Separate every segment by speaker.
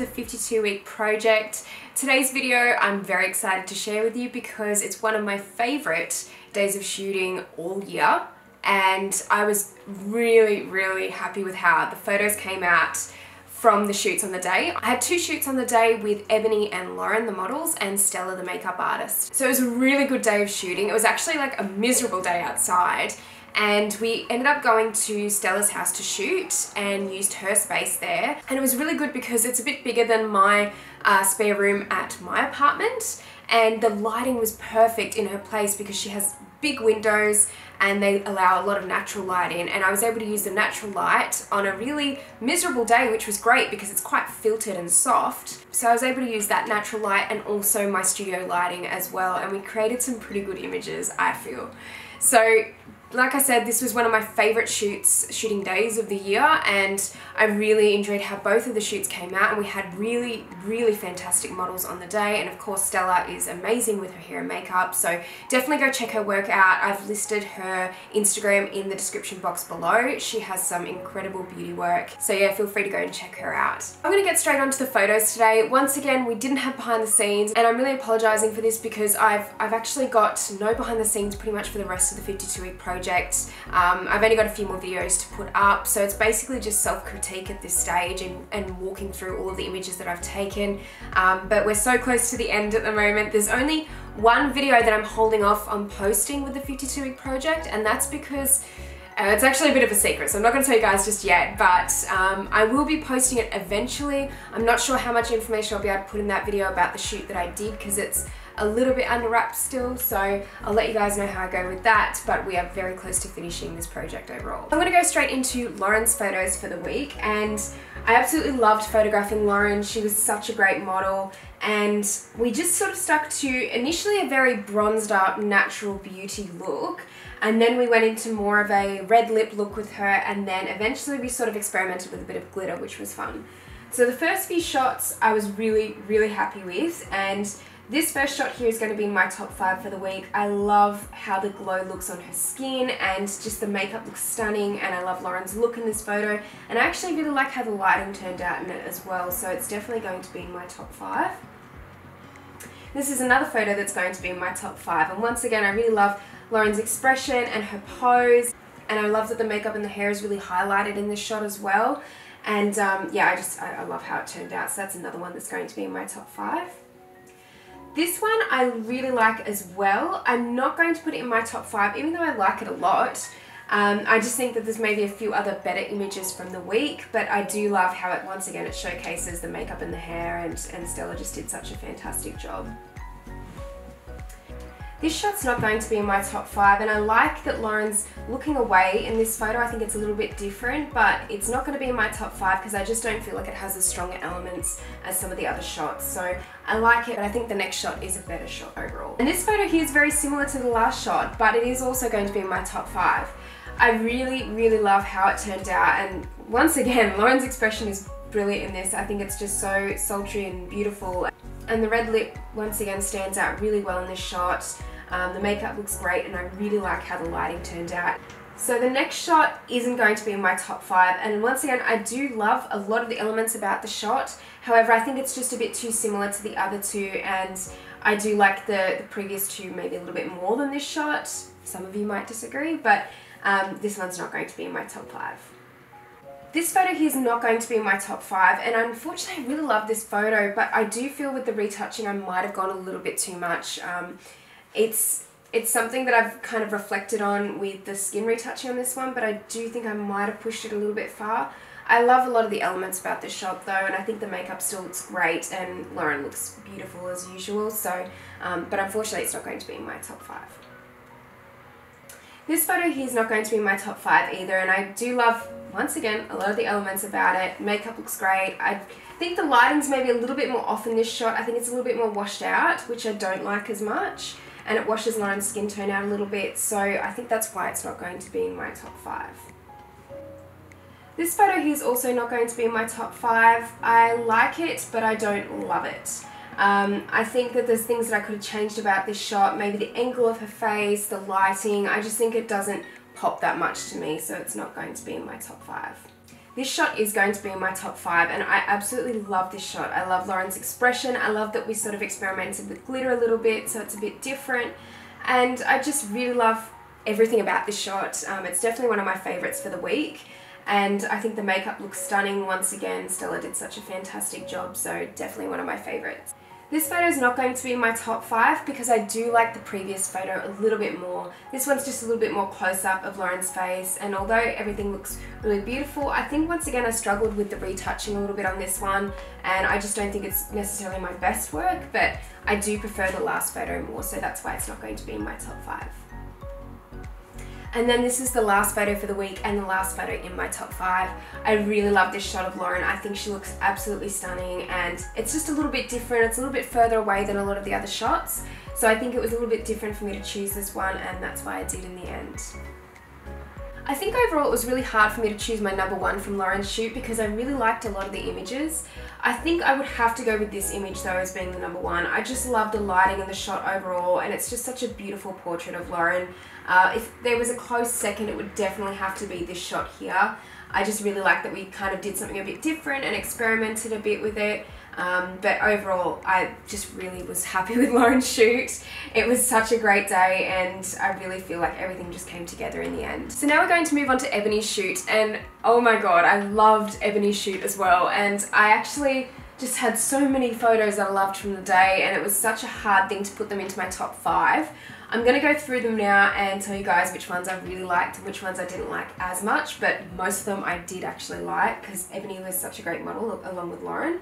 Speaker 1: the 52 week project. Today's video I'm very excited to share with you because it's one of my favorite days of shooting all year and I was really really happy with how the photos came out from the shoots on the day. I had two shoots on the day with Ebony and Lauren, the models, and Stella, the makeup artist. So it was a really good day of shooting. It was actually like a miserable day outside and we ended up going to Stella's house to shoot and used her space there. And it was really good because it's a bit bigger than my uh, spare room at my apartment. And the lighting was perfect in her place because she has big windows and they allow a lot of natural light in. And I was able to use the natural light on a really miserable day which was great because it's quite filtered and soft. So I was able to use that natural light and also my studio lighting as well. And we created some pretty good images I feel. So like I said, this was one of my favorite shoots, shooting days of the year, and I really enjoyed how both of the shoots came out, and we had really, really fantastic models on the day, and of course Stella is amazing with her hair and makeup, so definitely go check her work out. I've listed her Instagram in the description box below. She has some incredible beauty work, so yeah, feel free to go and check her out. I'm gonna get straight onto the photos today. Once again, we didn't have behind the scenes, and I'm really apologizing for this because I've, I've actually got no behind the scenes pretty much for the rest of the 52 week project project. Um, I've only got a few more videos to put up, so it's basically just self-critique at this stage and, and, walking through all of the images that I've taken. Um, but we're so close to the end at the moment. There's only one video that I'm holding off on posting with the 52 week project, and that's because uh, it's actually a bit of a secret, so I'm not going to tell you guys just yet, but um, I will be posting it eventually. I'm not sure how much information I'll be able to put in that video about the shoot that I did because it's a little bit under wraps still, so I'll let you guys know how I go with that, but we are very close to finishing this project overall. I'm gonna go straight into Lauren's photos for the week, and I absolutely loved photographing Lauren. She was such a great model, and we just sort of stuck to initially a very bronzed up natural beauty look, and then we went into more of a red lip look with her, and then eventually we sort of experimented with a bit of glitter, which was fun. So the first few shots I was really, really happy with, and this first shot here is going to be my top five for the week. I love how the glow looks on her skin and just the makeup looks stunning and I love Lauren's look in this photo and I actually really like how the lighting turned out in it as well so it's definitely going to be in my top five. This is another photo that's going to be in my top five and once again I really love Lauren's expression and her pose and I love that the makeup and the hair is really highlighted in this shot as well and um, yeah I just I, I love how it turned out so that's another one that's going to be in my top five. This one I really like as well. I'm not going to put it in my top five, even though I like it a lot. Um, I just think that there's maybe a few other better images from the week, but I do love how it, once again, it showcases the makeup and the hair and, and Stella just did such a fantastic job. This shot's not going to be in my top five and I like that Lauren's looking away in this photo. I think it's a little bit different, but it's not going to be in my top five because I just don't feel like it has as strong elements as some of the other shots. So I like it, but I think the next shot is a better shot overall. And this photo here is very similar to the last shot, but it is also going to be in my top five. I really, really love how it turned out. And once again, Lauren's expression is brilliant in this. I think it's just so sultry and beautiful. And the red lip once again stands out really well in this shot. Um, the makeup looks great and I really like how the lighting turned out. So the next shot isn't going to be in my top five and once again I do love a lot of the elements about the shot however I think it's just a bit too similar to the other two and I do like the, the previous two maybe a little bit more than this shot. Some of you might disagree but um, this one's not going to be in my top five. This photo here is not going to be in my top five and unfortunately I really love this photo but I do feel with the retouching I might have gone a little bit too much. Um, it's it's something that I've kind of reflected on with the skin retouching on this one, but I do think I might have pushed it a little bit far. I love a lot of the elements about this shot though, and I think the makeup still looks great, and Lauren looks beautiful as usual, so, um, but unfortunately it's not going to be in my top five. This photo here is not going to be in my top five either, and I do love, once again, a lot of the elements about it. Makeup looks great. I think the lighting's maybe a little bit more off in this shot. I think it's a little bit more washed out, which I don't like as much and it washes Lauren's skin tone out a little bit so I think that's why it's not going to be in my top 5. This photo here is also not going to be in my top 5. I like it but I don't love it. Um, I think that there's things that I could have changed about this shot, maybe the angle of her face, the lighting, I just think it doesn't pop that much to me so it's not going to be in my top 5. This shot is going to be in my top five and I absolutely love this shot. I love Lauren's expression. I love that we sort of experimented with glitter a little bit so it's a bit different. And I just really love everything about this shot. Um, it's definitely one of my favorites for the week. And I think the makeup looks stunning once again. Stella did such a fantastic job, so definitely one of my favorites. This photo is not going to be in my top five because I do like the previous photo a little bit more. This one's just a little bit more close up of Lauren's face and although everything looks really beautiful, I think once again I struggled with the retouching a little bit on this one and I just don't think it's necessarily my best work but I do prefer the last photo more so that's why it's not going to be in my top five. And then this is the last photo for the week and the last photo in my top five. I really love this shot of Lauren. I think she looks absolutely stunning and it's just a little bit different. It's a little bit further away than a lot of the other shots. So I think it was a little bit different for me to choose this one and that's why I did in the end. I think overall it was really hard for me to choose my number one from Lauren's shoot because I really liked a lot of the images. I think I would have to go with this image though as being the number one. I just love the lighting and the shot overall and it's just such a beautiful portrait of Lauren. Uh, if there was a close second it would definitely have to be this shot here. I just really like that we kind of did something a bit different and experimented a bit with it. Um, but overall, I just really was happy with Lauren's shoot. It was such a great day and I really feel like everything just came together in the end. So now we're going to move on to Ebony's shoot and oh my god, I loved Ebony's shoot as well and I actually just had so many photos I loved from the day and it was such a hard thing to put them into my top five. I'm going to go through them now and tell you guys which ones I really liked and which ones I didn't like as much, but most of them I did actually like because Ebony was such a great model along with Lauren.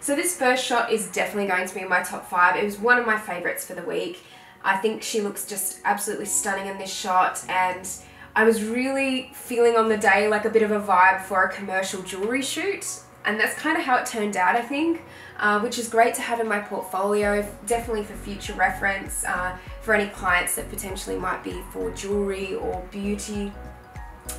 Speaker 1: So this first shot is definitely going to be in my top five. It was one of my favorites for the week. I think she looks just absolutely stunning in this shot and I was really feeling on the day like a bit of a vibe for a commercial jewelry shoot and that's kind of how it turned out I think uh, which is great to have in my portfolio definitely for future reference uh, for any clients that potentially might be for jewelry or beauty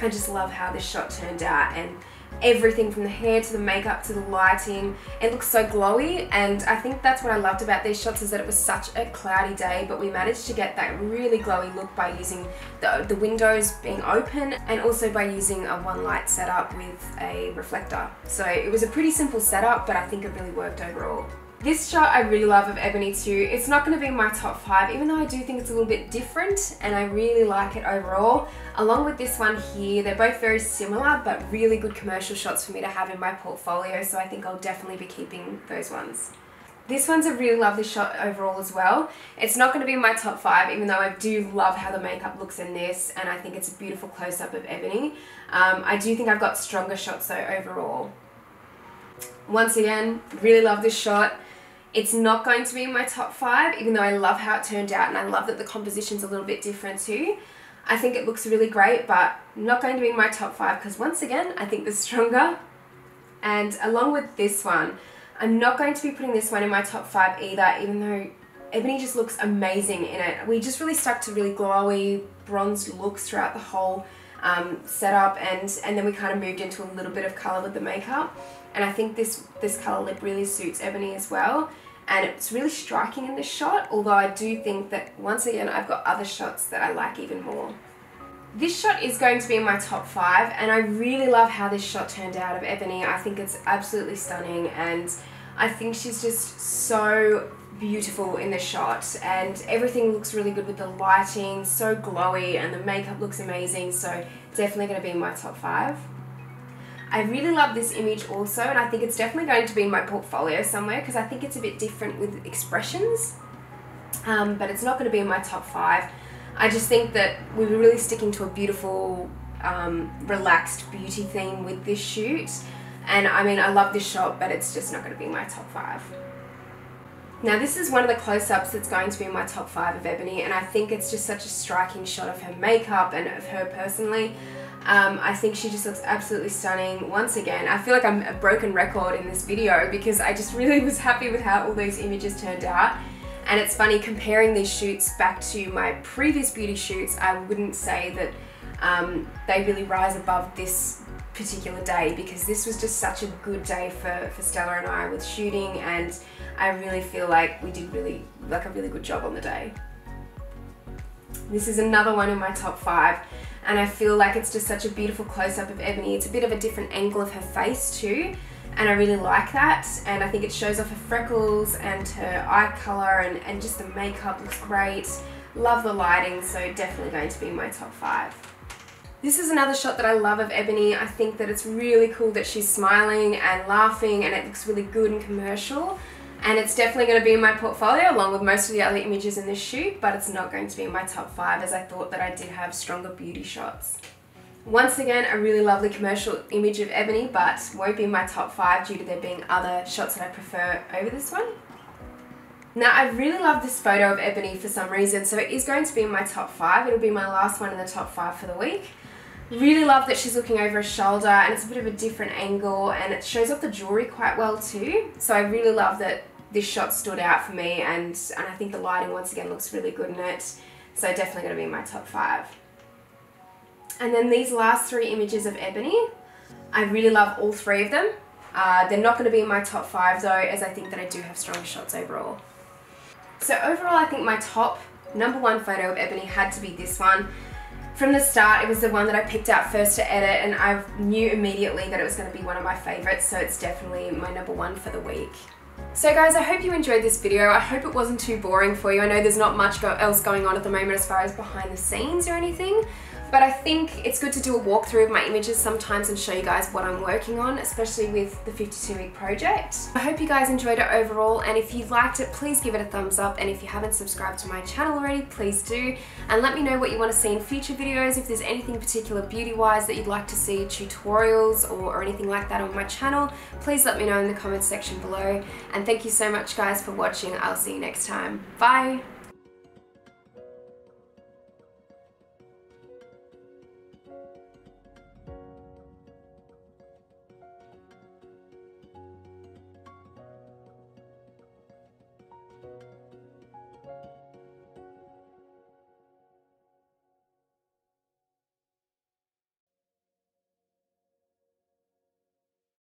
Speaker 1: I just love how this shot turned out and everything from the hair to the makeup to the lighting. It looks so glowy and I think that's what I loved about these shots is that it was such a cloudy day but we managed to get that really glowy look by using the, the windows being open and also by using a one light setup with a reflector. So it was a pretty simple setup but I think it really worked overall. This shot I really love of Ebony too. It's not going to be my top five, even though I do think it's a little bit different and I really like it overall. Along with this one here, they're both very similar, but really good commercial shots for me to have in my portfolio, so I think I'll definitely be keeping those ones. This one's a really lovely shot overall as well. It's not going to be my top five, even though I do love how the makeup looks in this, and I think it's a beautiful close-up of Ebony. Um, I do think I've got stronger shots though overall. Once again, really love this shot. It's not going to be in my top five, even though I love how it turned out and I love that the composition's a little bit different too. I think it looks really great, but not going to be in my top five because once again, I think the stronger. And along with this one, I'm not going to be putting this one in my top five either, even though Ebony just looks amazing in it. We just really stuck to really glowy, bronzed looks throughout the whole um, setup and, and then we kind of moved into a little bit of colour with the makeup and I think this, this colour lip really suits Ebony as well and it's really striking in this shot although I do think that once again I've got other shots that I like even more. This shot is going to be in my top five and I really love how this shot turned out of Ebony. I think it's absolutely stunning and I think she's just so beautiful in the shot and everything looks really good with the lighting, so glowy and the makeup looks amazing so definitely going to be in my top five. I really love this image also and I think it's definitely going to be in my portfolio somewhere because I think it's a bit different with expressions um, but it's not going to be in my top five. I just think that we were really sticking to a beautiful um, relaxed beauty theme with this shoot and I mean I love this shot but it's just not going to be in my top five. Now this is one of the close-ups that's going to be in my top five of Ebony and I think it's just such a striking shot of her makeup and of her personally. Um, I think she just looks absolutely stunning once again. I feel like I'm a broken record in this video because I just really was happy with how all these images turned out. And it's funny comparing these shoots back to my previous beauty shoots, I wouldn't say that um, they really rise above this particular day because this was just such a good day for, for Stella and I with shooting and I really feel like we did really, like a really good job on the day. This is another one in my top five and I feel like it's just such a beautiful close-up of Ebony. It's a bit of a different angle of her face too and I really like that and I think it shows off her freckles and her eye colour and, and just the makeup looks great. Love the lighting so definitely going to be my top five. This is another shot that I love of Ebony. I think that it's really cool that she's smiling and laughing and it looks really good and commercial. And it's definitely going to be in my portfolio along with most of the other images in this shoot, but it's not going to be in my top five as I thought that I did have stronger beauty shots. Once again, a really lovely commercial image of Ebony, but won't be in my top five due to there being other shots that I prefer over this one. Now, I really love this photo of Ebony for some reason, so it is going to be in my top five. It'll be my last one in the top five for the week. Really love that she's looking over her shoulder and it's a bit of a different angle and it shows off the jewellery quite well too. So I really love that this shot stood out for me and, and I think the lighting once again looks really good in it. So definitely going to be in my top five. And then these last three images of Ebony, I really love all three of them. Uh, they're not going to be in my top five though, as I think that I do have stronger shots overall. So overall, I think my top number one photo of Ebony had to be this one. From the start, it was the one that I picked out first to edit and I knew immediately that it was going to be one of my favorites, so it's definitely my number one for the week. So guys, I hope you enjoyed this video. I hope it wasn't too boring for you. I know there's not much else going on at the moment as far as behind the scenes or anything, but I think it's good to do a walkthrough of my images sometimes and show you guys what I'm working on, especially with the 52 week project. I hope you guys enjoyed it overall and if you liked it, please give it a thumbs up and if you haven't subscribed to my channel already, please do. And let me know what you want to see in future videos, if there's anything particular beauty-wise that you'd like to see, tutorials or, or anything like that on my channel, please let me know in the comments section below. And thank you so much guys for watching. I'll see you next time. Bye!